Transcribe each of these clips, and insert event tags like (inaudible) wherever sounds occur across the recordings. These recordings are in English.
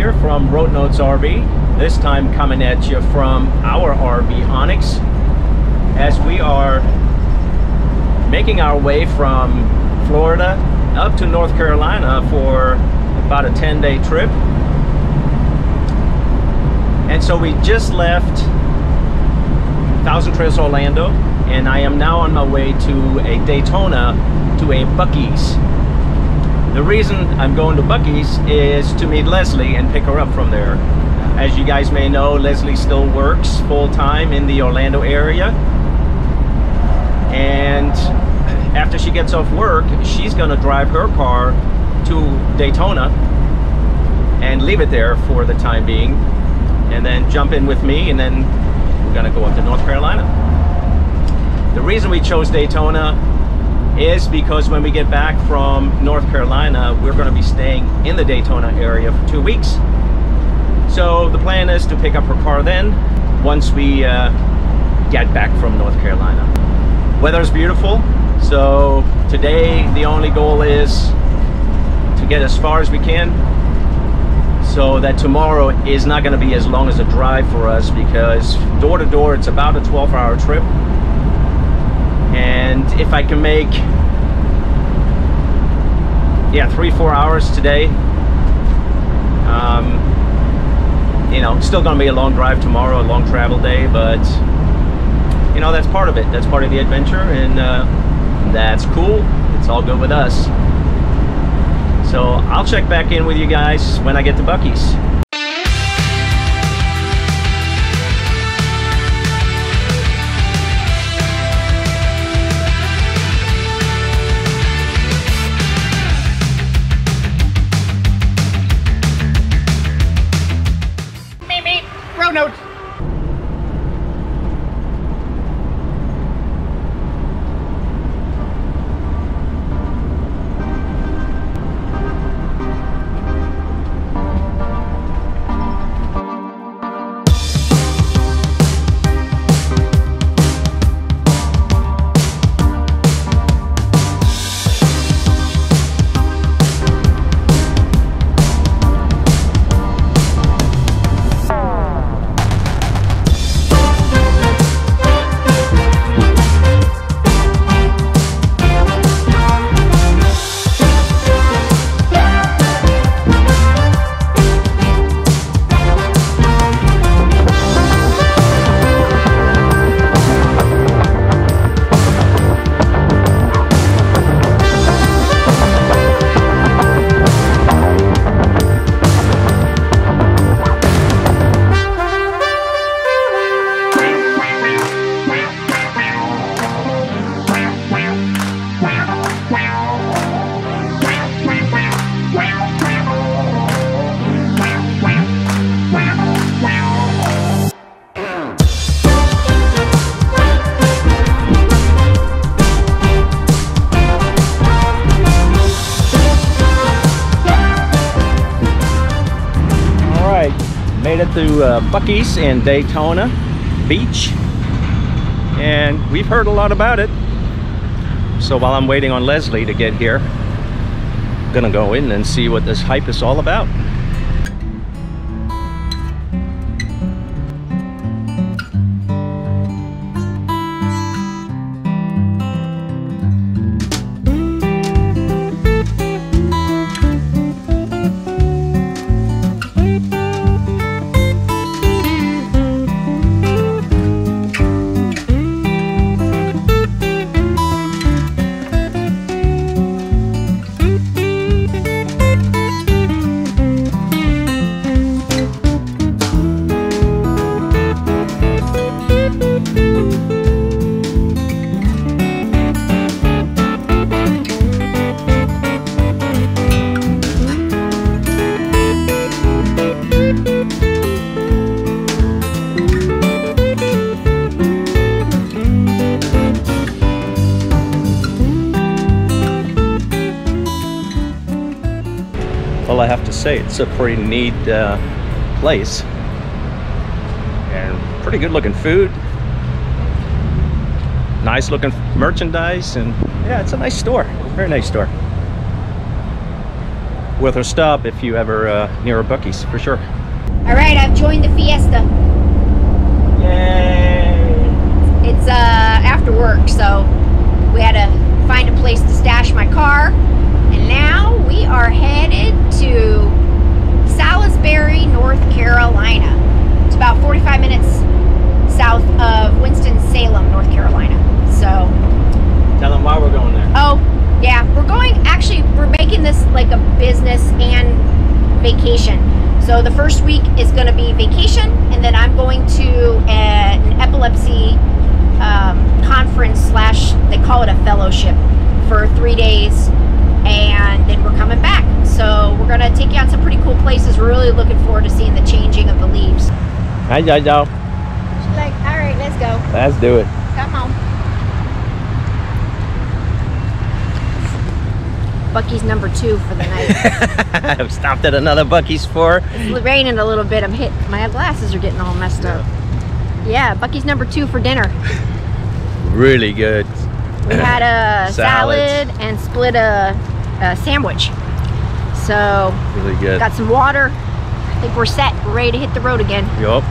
here from Road Notes RV. This time coming at you from our RV Onyx as we are making our way from Florida up to North Carolina for about a 10 day trip. And so we just left Thousand Trails Orlando and I am now on my way to a Daytona to a Buc-ee's. The reason I'm going to Buc-ee's is to meet Leslie and pick her up from there. As you guys may know, Leslie still works full-time in the Orlando area. And after she gets off work, she's gonna drive her car to Daytona and leave it there for the time being and then jump in with me and then we're gonna go up to North Carolina. The reason we chose Daytona is because when we get back from North Carolina, we're gonna be staying in the Daytona area for two weeks. So the plan is to pick up her car then, once we uh, get back from North Carolina. Weather's beautiful, so today the only goal is to get as far as we can so that tomorrow is not going to be as long as a drive for us because door to door it's about a 12 hour trip and if I can make yeah three four hours today um, you know still gonna be a long drive tomorrow a long travel day but you know that's part of it. That's part of the adventure and uh, that's cool. It's all good with us. So I'll check back in with you guys when I get to Buc-ee's. Made it to uh, Buc-ee's in Daytona Beach, and we've heard a lot about it. So while I'm waiting on Leslie to get here, I'm gonna go in and see what this hype is all about. Say, it's a pretty neat uh, place. And pretty good looking food. Nice looking merchandise. And yeah, it's a nice store. Very nice store. worth a stop if you ever uh, near a Buc-ee's for sure. All right, I've joined the Fiesta. Yay! It's uh, after work, so we had to find a place to stash my car. Now we are headed to Salisbury, North Carolina. It's about 45 minutes south of Winston-Salem, North Carolina. So, Tell them why we're going there. oh, yeah, we're going, actually, we're making this like a business and vacation. So the first week is going to be vacation, and then I'm going to an epilepsy um, conference slash they call it a fellowship for three days, and then we're coming back. So we're gonna take you out some pretty cool places. We're really looking forward to seeing the changing of the leaves. Hi, Jojo. She's like, all right, let's go. Let's do it. Come on. Buc-ee's number two for the night. (laughs) I've stopped at another Buc-ee's for. it's raining a little bit. I'm hit. My glasses are getting all messed up. Yeah, Buc-ee's number two for dinner. Really good. We had a salad and split a, a sandwich. So Really good. got some water. I think we're set. We're ready to hit the road again. Yup.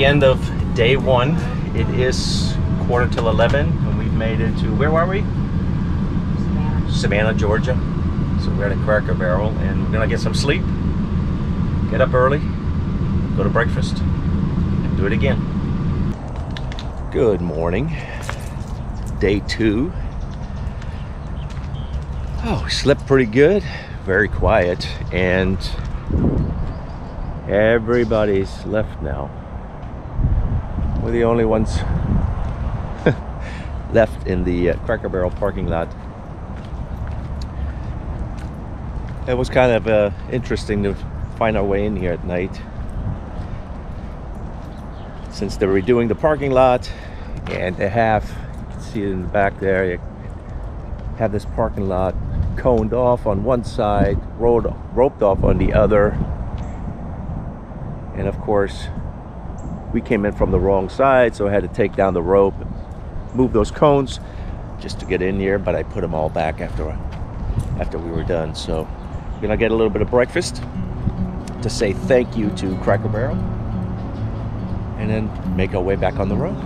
The end of day one. It is quarter till 11, and we've made it to, where are we? Savannah, Georgia. So we're at a Cracker Barrel, and we're gonna get some sleep, get up early, go to breakfast, and do it again. Good morning. Day two. Oh, slept pretty good, very quiet, and everybody's left now. We're the only ones (laughs) left in the uh, Cracker Barrel parking lot. It was kind of uh, interesting to find our way in here at night. Since they're redoing the parking lot and they have, you can see it in the back there, you have this parking lot coned off on one side, road, roped off on the other. And of course, we came in from the wrong side, so I had to take down the rope, move those cones just to get in here, but I put them all back after after we were done. So we're gonna get a little bit of breakfast to say thank you to Cracker Barrel and then make our way back on the road.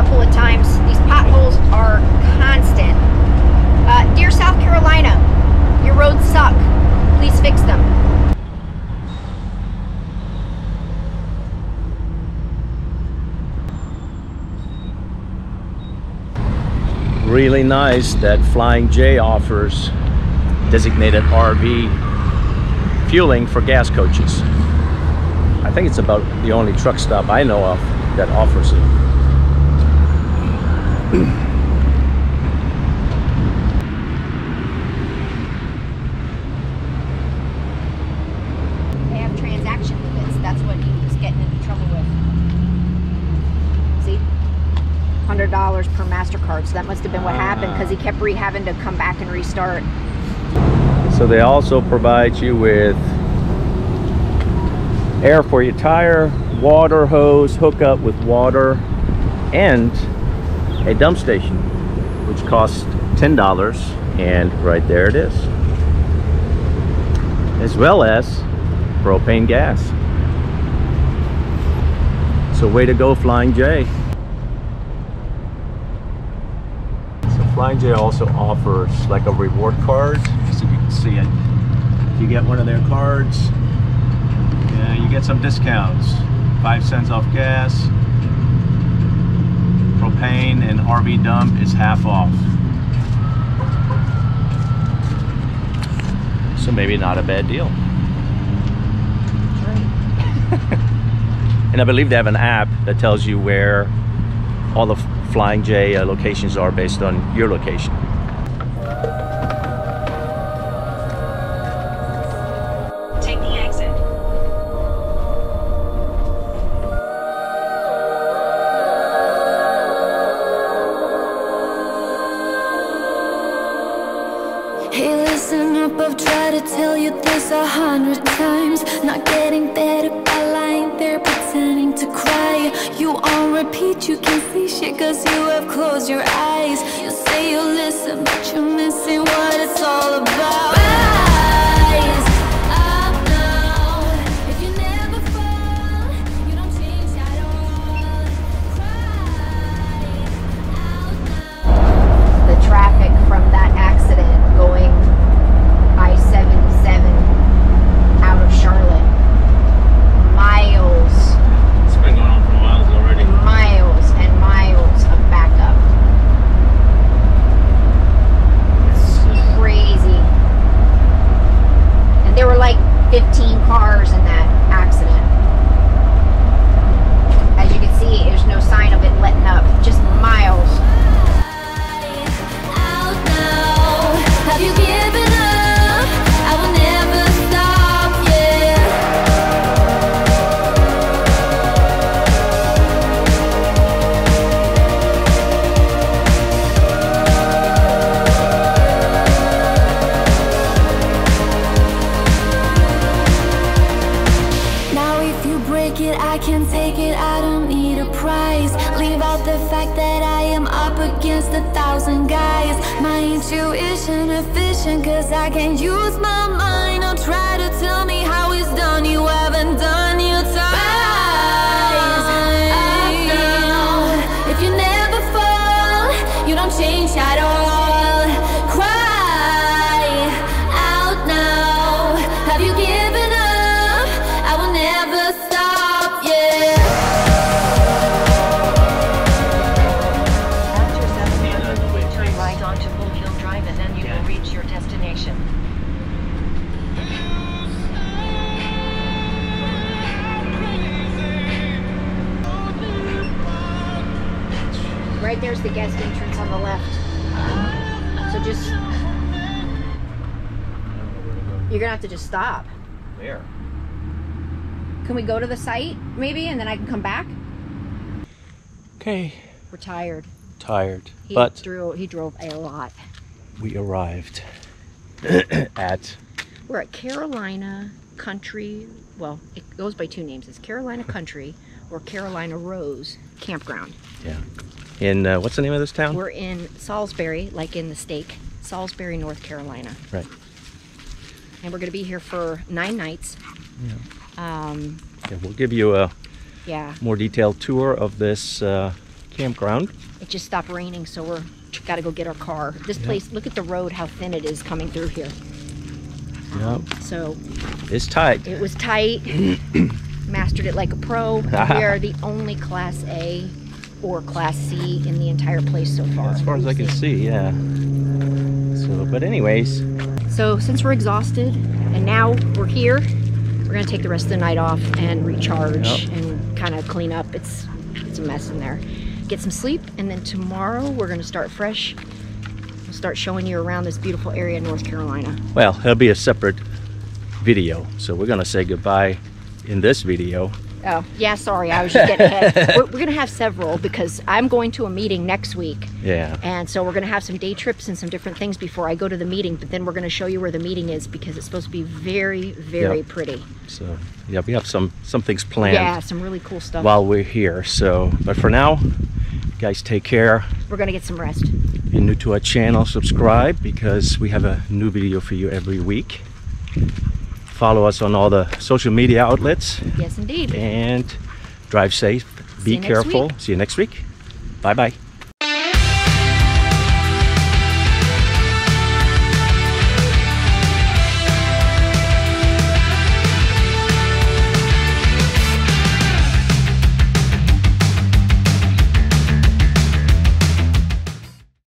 Couple of times. These potholes are constant. Uh, dear South Carolina, your roads suck. Please fix them. Really nice that Flying J offers designated RV fueling for gas coaches. I think it's about the only truck stop I know of that offers it. Mastercard. So that must have been what happened because he kept having to come back and restart. So they also provide you with air for your tire, water hose, hookup with water, and a dump station, which costs $10. And right there it is. As well as propane gas. So way to go, Flying J. So Flying J also offers like a reward card, as you can see it. If you get one of their cards, yeah, you get some discounts. Five cents off gas. Propane and RV dump is half off. So maybe not a bad deal. (laughs) And I believe they have an app that tells you where all the Flying J uh, locations are based on your location. Take the exit. Hey, listen up, I've tried to tell you this a hundred times. Not getting better by lying there pretending to cry. You on repeat, you can't see shit cause you have closed your eyes. You say you listen, but you're missing what it's all about. Against a thousand guys. My intuition efficient cause I can use my mind. Don't try to tell me how it's done, you haven't there's the guest entrance on the left. So just you're gonna have to just stop. There. Can we go to the site maybe and then I can come back? Okay. We're tired. Tired. He but drove he drove a lot. we arrived (coughs) at We're at Carolina Country. Well, it goes by two names. It's Carolina Country or Carolina Rose Campground. yeah. In uh, what's the name of this town? We're in Salisbury, like in the steak, Salisbury, North Carolina. Right. And we're going to be here for nine nights. Yeah. Um, Yeah, we'll give you a yeah, more detailed tour of this uh, campground. it just stopped raining, so we're got to go get our car. This place, look at the road, how thin it is coming through here. Yeah. So It's tight. it was tight. (clears throat) Mastered it like a pro. (laughs) we are the only Class A or Class C in the entire place so far. As far as I can see, yeah. So, but anyways, So since we're exhausted and now we're here, we're gonna take the rest of the night off and recharge Yep. and kind of clean up. It's it's a mess in there. Get some sleep, and then tomorrow we're gonna start fresh. We'll start showing you around this beautiful area in North Carolina. well, it'll be a separate video. So we're gonna say goodbye in this video Oh, yeah, sorry. I was (laughs) just getting ahead. we're, we're going to have several because I'm going to a meeting next week. Yeah. And so we're going to have some day trips and some different things before I go to the meeting. But then we're going to show you where the meeting is because it's supposed to be very, very Yep. pretty. So yeah, we have some some things planned Yeah, some really cool stuff. while we're here. So, but for now, guys, take care. we're going to get some rest. If you're new to our channel, subscribe because we have a new video for you every week. Follow us on all the social media outlets Yes, indeed. and drive safe. Be next careful. See you next week. Bye bye.